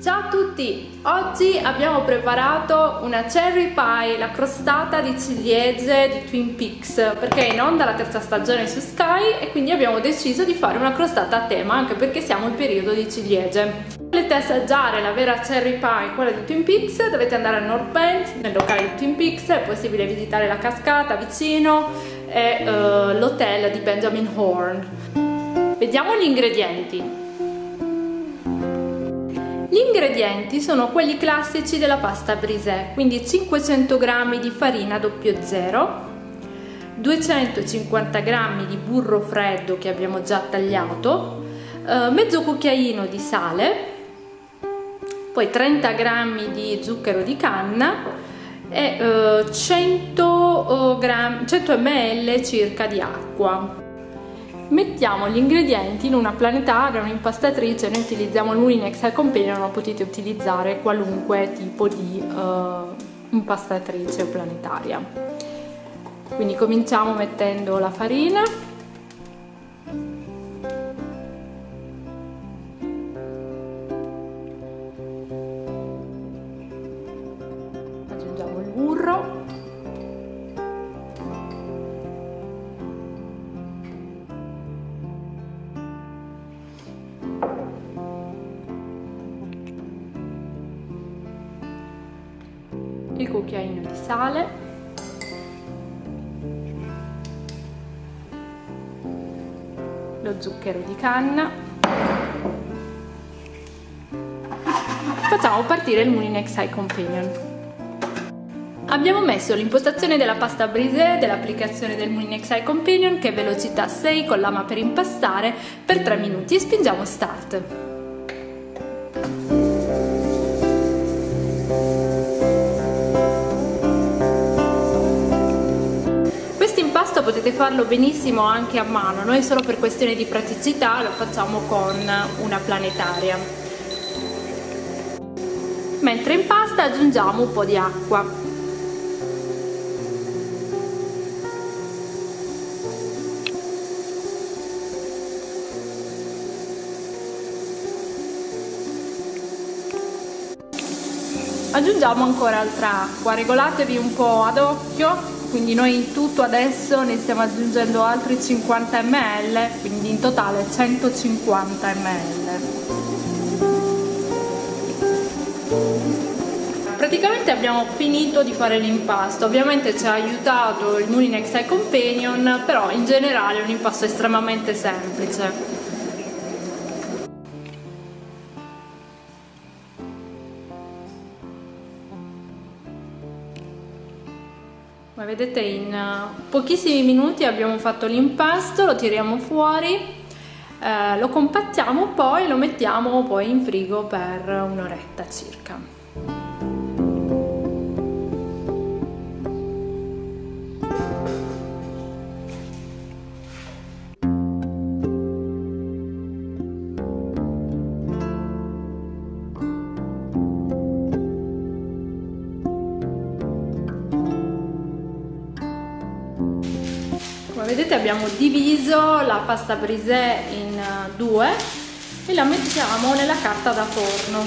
Ciao a tutti! Oggi abbiamo preparato una cherry pie, la crostata di ciliegie di Twin Peaks perché è in onda la terza stagione su Sky e quindi abbiamo deciso di fare una crostata a tema anche perché siamo in periodo di ciliegie. Se volete assaggiare la vera cherry pie, quella di Twin Peaks, dovete andare a North Bend, nel locale di Twin Peaks, è possibile visitare la cascata vicino e uh, l'hotel di Benjamin Horn. Vediamo gli ingredienti. Gli ingredienti sono quelli classici della pasta brisée, quindi 500 g di farina 00, 250 g di burro freddo che abbiamo già tagliato, eh, mezzo cucchiaino di sale, poi 30 g di zucchero di canna e eh, 100, g, 100 ml circa di acqua. Mettiamo gli ingredienti in una planetaria, un'impastatrice, noi utilizziamo il Murinex al Companion, ma potete utilizzare qualunque tipo di uh, impastatrice planetaria. Quindi cominciamo mettendo la farina. Il cucchiaino di sale. Lo zucchero di canna. Facciamo partire il Murinex Eye Companion. Abbiamo messo l'impostazione della pasta brisée dell'applicazione del Murinex Eye Companion che è velocità 6 con lama per impastare per 3 minuti e spingiamo start. Potete farlo benissimo anche a mano, noi solo per questione di praticità lo facciamo con una planetaria. Mentre in pasta aggiungiamo un po' di acqua. Aggiungiamo ancora altra acqua, regolatevi un po' ad occhio quindi noi in tutto adesso ne stiamo aggiungendo altri 50 ml quindi in totale 150 ml praticamente abbiamo finito di fare l'impasto. Ovviamente ci ha aiutato il Murinex Eye Companion però in generale è un impasto estremamente semplice vedete in eh, pochissimi minuti abbiamo fatto l'impasto, lo tiriamo fuori, eh, lo compattiamo poi lo mettiamo poi in frigo per un'oretta circa. Vedete abbiamo diviso la pasta brisée in eh, due e la mettiamo nella carta da forno.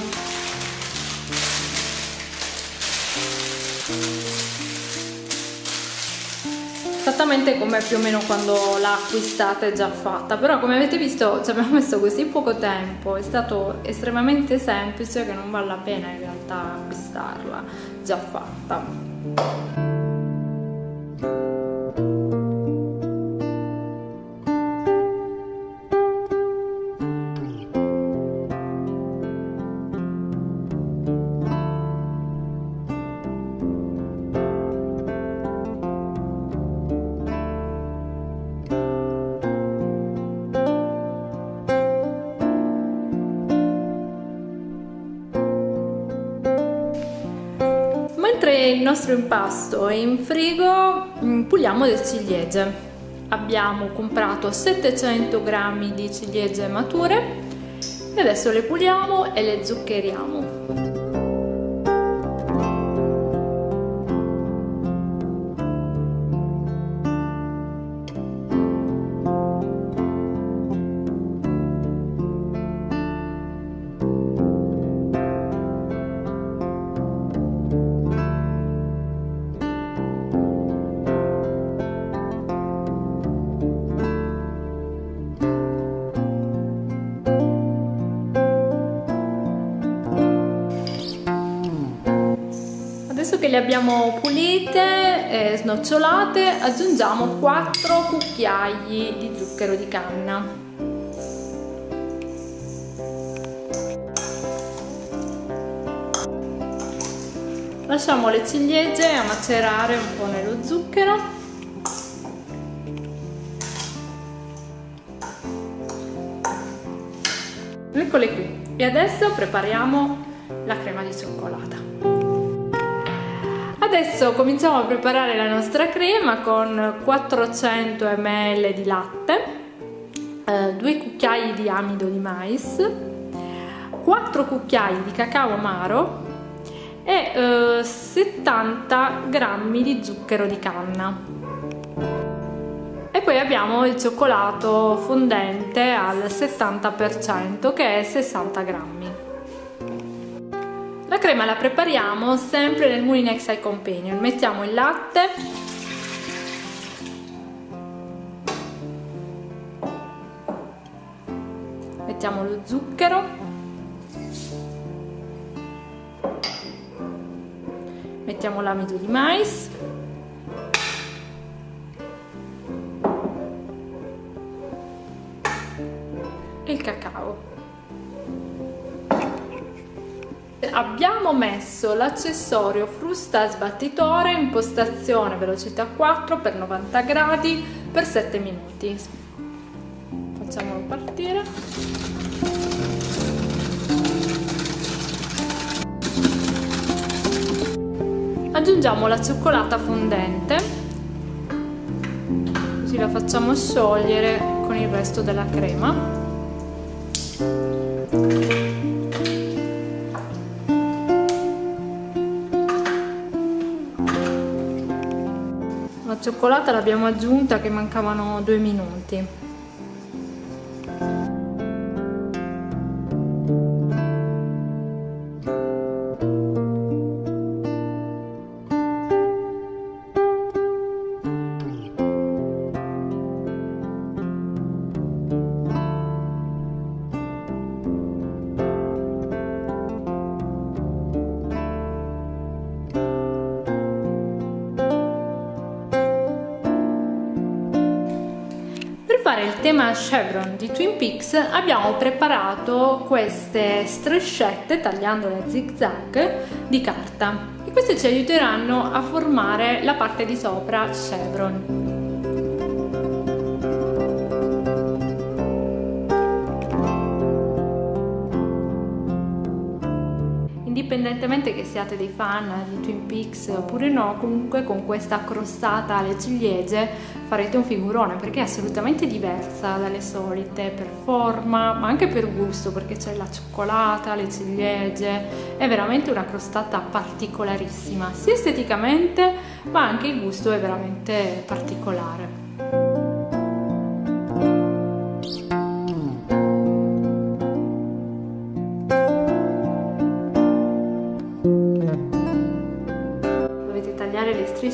Esattamente come più o meno quando l'acquistate già fatta però come avete visto ci abbiamo messo così poco tempo è stato estremamente semplice che non vale la pena in realtà acquistarla già fatta nostro impasto è in frigo, mm, puliamo le ciliegie. Abbiamo comprato 700 g di ciliegie mature e adesso le puliamo e le zuccheriamo. Adesso che le abbiamo pulite e snocciolate aggiungiamo 4 cucchiai di zucchero di canna. Lasciamo le ciliegie a macerare un po' nello zucchero. Eccole qui. E adesso prepariamo la crema di cioccolata adesso cominciamo a preparare la nostra crema con 400 ml di latte eh, 2 cucchiai di amido di mais 4 cucchiai di cacao amaro e eh, 70 grammi di zucchero di canna. E poi abbiamo il cioccolato fondente al 70% che è 60 grammi la crema la prepariamo sempre nel Mulinex Eye Companion mettiamo il latte. Mettiamo lo zucchero. Mettiamo l'amido di mais. Il cacao abbiamo messo l'accessorio frusta sbattitore impostazione velocità 4 per 90 gradi per 7 minuti. Facciamolo partire. Aggiungiamo la cioccolata fondente. Così la facciamo sciogliere con il resto della crema cioccolata l'abbiamo aggiunta che mancavano due minuti tema chevron di Twin Peaks abbiamo preparato queste striscette tagliandole a zig zag di carta. E queste ci aiuteranno a formare la parte di sopra chevron indipendentemente che siate dei fan di Twin Peaks oppure no, comunque con questa crostata alle ciliegie farete un figurone perché è assolutamente diversa dalle solite per forma ma anche per gusto perché c'è la cioccolata, le ciliegie, è veramente una crostata particolarissima sia esteticamente ma anche il gusto è veramente particolare.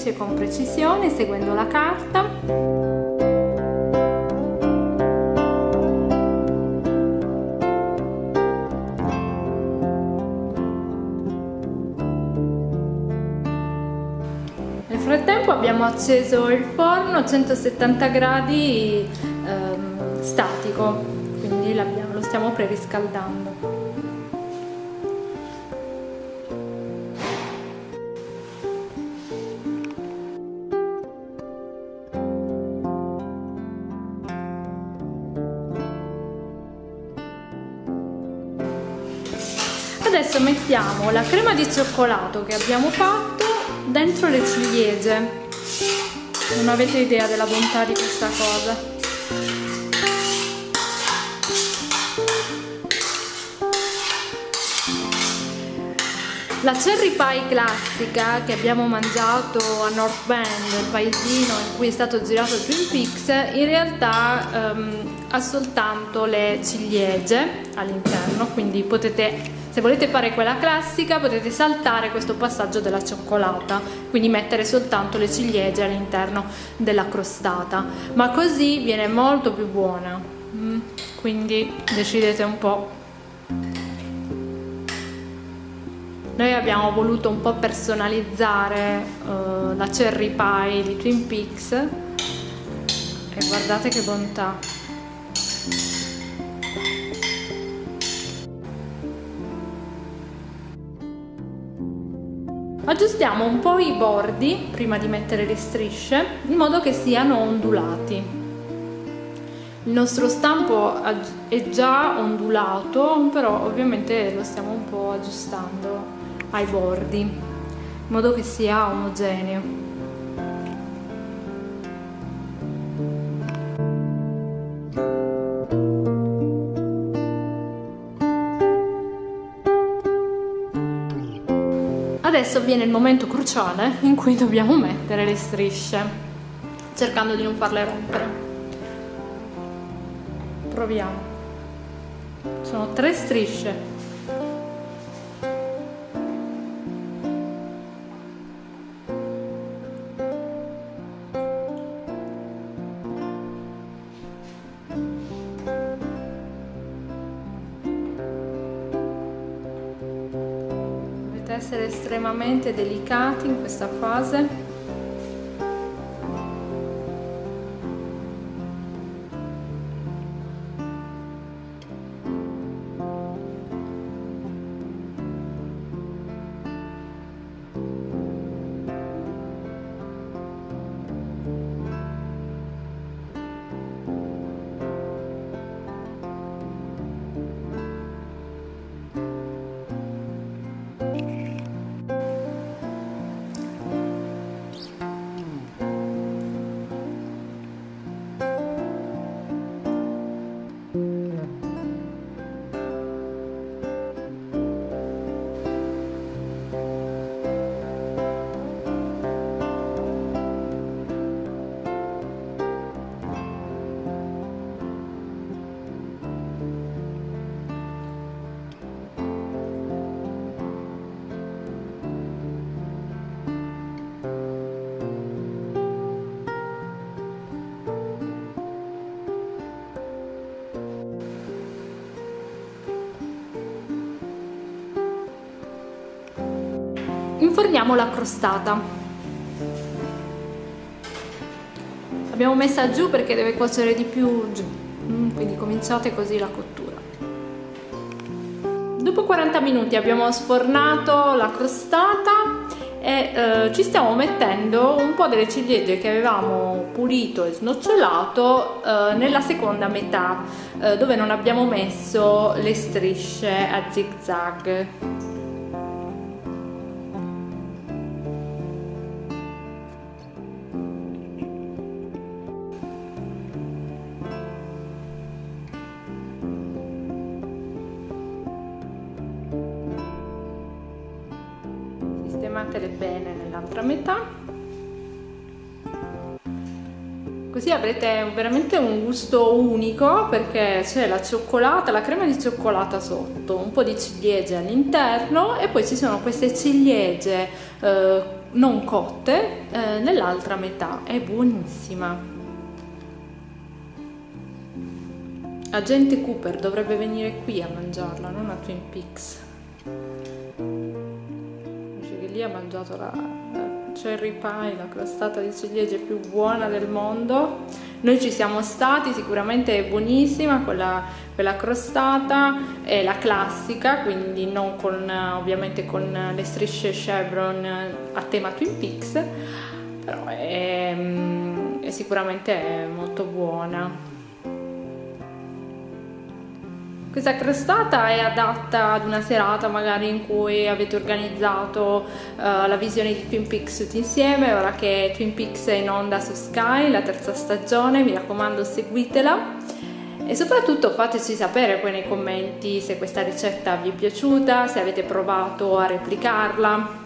Strisce con precisione seguendo la carta. Nel frattempo abbiamo acceso il forno a 170 gradi ehm, statico quindi lo stiamo preriscaldando mettiamo la crema di cioccolato che abbiamo fatto dentro le ciliegie. Non avete idea della bontà di questa cosa. La cherry pie classica che abbiamo mangiato a North Bend, il paesino in cui è stato girato Twin Peaks, in realtà um, ha soltanto le ciliegie all'interno, quindi potete se volete fare quella classica potete saltare questo passaggio della cioccolata, quindi mettere soltanto le ciliegie all'interno della crostata, ma così viene molto più buona. Mm, quindi decidete un po'. noi abbiamo voluto un po' personalizzare uh, la cherry pie di Twin Peaks e guardate che bontà aggiustiamo un po' i bordi prima di mettere le strisce in modo che siano ondulati. Il nostro stampo è già ondulato però ovviamente lo stiamo un po' aggiustando ai bordi in modo che sia omogeneo Adesso viene il momento cruciale in cui dobbiamo mettere le strisce, cercando di non farle rompere. Proviamo. Sono tre strisce essere estremamente delicati in questa fase inforniamo la crostata. L'abbiamo messa giù perché deve cuocere di più giù. Mm, quindi cominciate così la cottura. Dopo 40 minuti abbiamo sfornato la crostata e eh, ci stiamo mettendo un po' delle ciliegie che avevamo pulito e snocciolato eh, nella seconda metà eh, dove non abbiamo messo le strisce a zig zag sistematele bene nell'altra metà. Così avrete veramente un gusto unico perché c'è la cioccolata, la crema di cioccolata sotto, un po' di ciliegie all'interno e poi ci sono queste ciliegie eh, non cotte eh, nell'altra metà, è buonissima. Agente Cooper dovrebbe venire qui a mangiarla, non a Twin Peaks lì ha mangiato la, cherry pie, la crostata di ciliegie più buona del mondo. Noi ci siamo stati, sicuramente è buonissima quella, quella crostata, è la classica, quindi non con, ovviamente con le strisce chevron a tema Twin Peaks, però è, è sicuramente molto buona. Questa crostata è adatta ad una serata magari in cui avete organizzato uh, la visione di Twin Peaks tutti insieme, ora che Twin Peaks è in onda su Sky, la terza stagione, mi raccomando seguitela. E soprattutto fateci sapere poi nei commenti se questa ricetta vi è piaciuta, se avete provato a replicarla.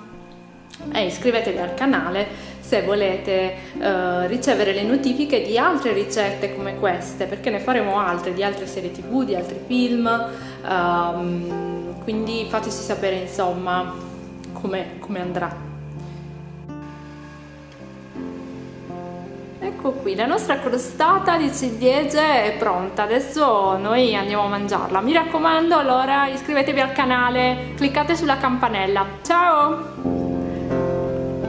E iscrivetevi al canale se volete uh, ricevere le notifiche di altre ricette come queste perché ne faremo altre di altre serie tv di altri film um, quindi fateci sapere insomma come, come andrà. Ecco qui la nostra crostata di ciliegie è pronta adesso noi andiamo a mangiarla. Mi raccomando allora iscrivetevi al canale cliccate sulla campanella. Ciao